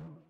Oh.